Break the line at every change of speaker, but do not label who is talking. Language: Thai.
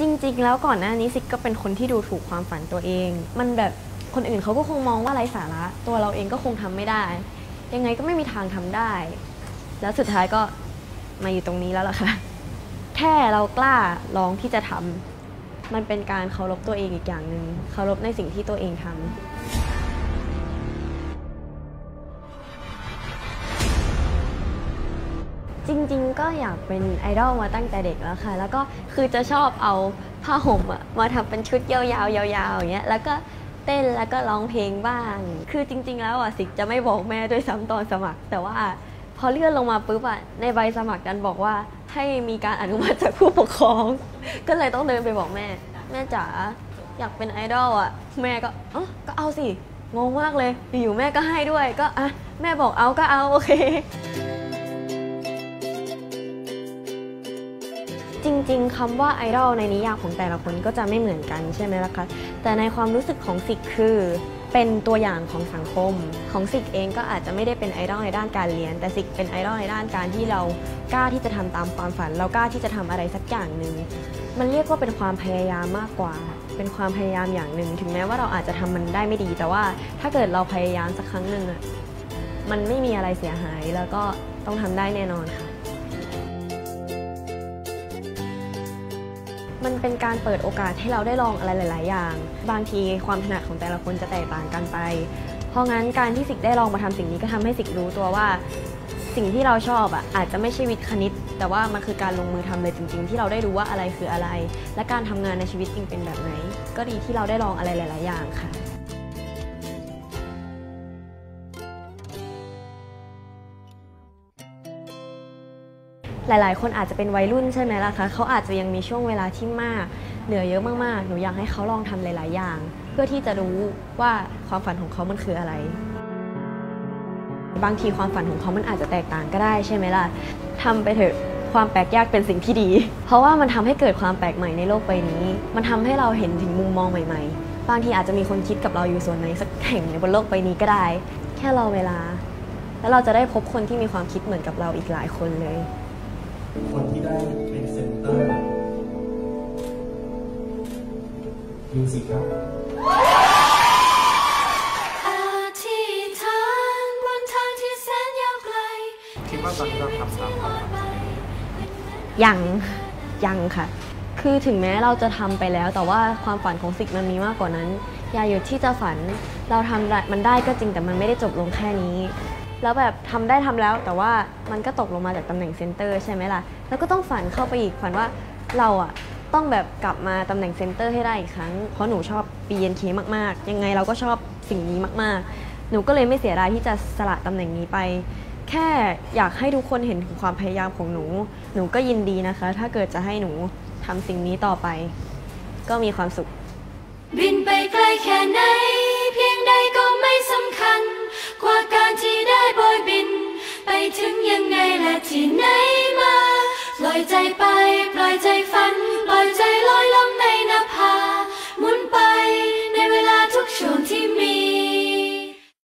จริง ๆ แล้วก่อนหน้านี้ซิกก็เป็นคนที่ดูถูกความฝันตัวเอง มันแบบคนอื่นเขาก็คงมองว่าไร้สาระ ตัวเราเองก็คงทำไม่ได้ ยังไงก็ไม่มีทางทำได้ แล้วสุดท้ายก็มาอยู่ตรงนี้แล้วล่ะค่ะ แค่เรากล้าลองที่จะทำมันเป็นการเคารพตัวเองอีกอย่างหนึ่งเคารพในสิ่งที่ตัวเองทำ จริง ๆ ก็อยากเป็นไอดอลมาตั้งแต่เด็กแล้วค่ะ แล้วก็คือจะชอบเอาผ้าห่มอะมาทำเป็นชุดยาวๆยาวๆอย่างเงี้ยแล้วก็เต้นแล้วก็ร้องเพลงบ้าง คือจริง ๆ แล้วอะสิจะไม่บอกแม่ด้วยซ้ำตอนสมัคร แต่ว่าพอเลื่อนลงมาปุ๊บอะในใบสมัครดันบอกว่าให้มีการอนุมัติจากผู้ปกครอง ก็เลยต้องเดินไปบอกแม่ แม่จ๋าอยากเป็นไอดอลอะ แม่ก็เออก็เอาสิงงมากเลย อยู่ๆแม่ก็ให้ด้วยก็อะแม่บอกเอาก็เอาโอเค จริง ๆคำว่าไอดอลในนิยามของแต่ละคนก็จะไม่เหมือนกันใช่ไหมล่ะคะ แต่ในความรู้สึกของสิกคือเป็นตัวอย่างของสังคม ของสิกเองก็อาจจะไม่ได้เป็นไอดอลในด้านการเรียน แต่สิกเป็นไอดอลในด้านการที่เรากล้าที่จะทำตามความฝัน เรากล้าที่จะทำอะไรสักอย่างหนึ่งมันเรียกว่าเป็นความพยายามมากกว่า เป็นความพยายามอย่างหนึ่ง ถึงแม้ว่าเราอาจจะทำมันได้ไม่ดี แต่ว่าถ้าเกิดเราพยายามสักครั้งหนึ่งอะมันไม่มีอะไรเสียหายแล้วก็ต้องทำได้แน่นอนค่ะ มันเป็นการเปิดโอกาสให้เราได้ลองอะไรหลาย ๆ อย่าง บางทีความถนัดของแต่ละคนจะแตกต่างกันไป เพราะงั้นการที่สิกได้ลองมาทำสิ่งนี้ก็ทำให้สิกรู้ตัวว่า สิ่งที่เราชอบอะอาจจะไม่ใช่วิทย์คณิต แต่ว่ามันคือการลงมือทำเลยจริง ๆ ที่เราได้รู้ว่าอะไรคืออะไร และการทำงานในชีวิตจริงเป็นแบบไหน ก็ดีที่เราได้ลองอะไรหลาย ๆ อย่างค่ะ หลาย ๆ คนอาจจะเป็นวัยรุ่นใช่ไหมล่ะคะเขาอาจจะยังมีช่วงเวลาที่มาก เหลือยเยอะมาก ๆ หนูอยากให้เขาลองทำหลาย ๆ อย่าง เพื่อที่จะรู้ว่าความฝันของเขามันคืออะไร บางทีความฝันของเขามันอาจจะแตกต่างก็ได้ใช่ไหมล่ะทำไปเถอะความแปลกยากเป็นสิ่งที่ดี เพราะว่ามันทำให้เกิดความแปลกใหม่ในโลกใบนี้ มันทำให้เราเห็นถึงมุมมองใหม่ ๆ บางทีอาจจะมีคนคิดกับเราอยู่ส่วนไหนสักแห่งในบนโลกใบนี้ก็ได้ แค่รอเวลา แล้วเราจะได้พบคนที่มีความคิดเหมือนกับเราอีกหลายคนเลย
คนที่ได้เป็น center มิวสิกครับ
อธิษฐานบนทางที่แสนยาวไกล
คิดว่าตอนที่เราทำตามความฝัน
ยังยังค่ะ คือถึงแม้เราจะทำไปแล้ว แต่ว่าความฝันของสิกมันมีมากกว่านั้น อย่าหยุดที่จะฝัน เราทำได้มันได้ก็จริงแต่มันไม่ได้จบลงแค่นี้ แล้วแบบทำได้ทำแล้ว แต่ว่ามันก็ตกลงมาจากตำแหน่ง center ใช่ไหมล่ะ แล้วก็ต้องฝันเข้าไปอีกฝันว่าเราอะต้องแบบกลับมาตำแหน่ง center ให้ได้อีกครั้ง เพราะหนูชอบ BNK มากๆ ยังไงเราก็ชอบสิ่งนี้มากๆ หนูก็เลยไม่เสียดายที่จะสละตำแหน่งนี้ไป แค่อยากให้ทุกคนเห็นถึงความพยายามของหนู หนูก็ยินดีนะคะ ถ้าเกิดจะให้หนูทำสิ่งนี้ต่อไป ก็มีความสุข
บินไปไกลแค่ไหน เพียงใดก็ไม่สำคัญกว่า ที่ไหนมา ปล่อยใจไป ปล่อยใจฝัน ปล่อยใจ